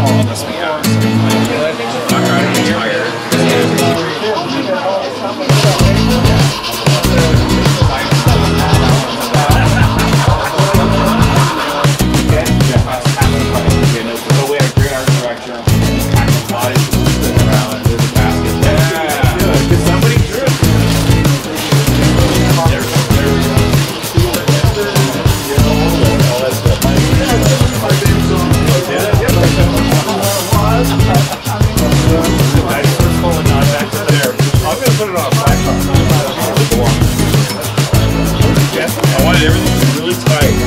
all of us. the tight.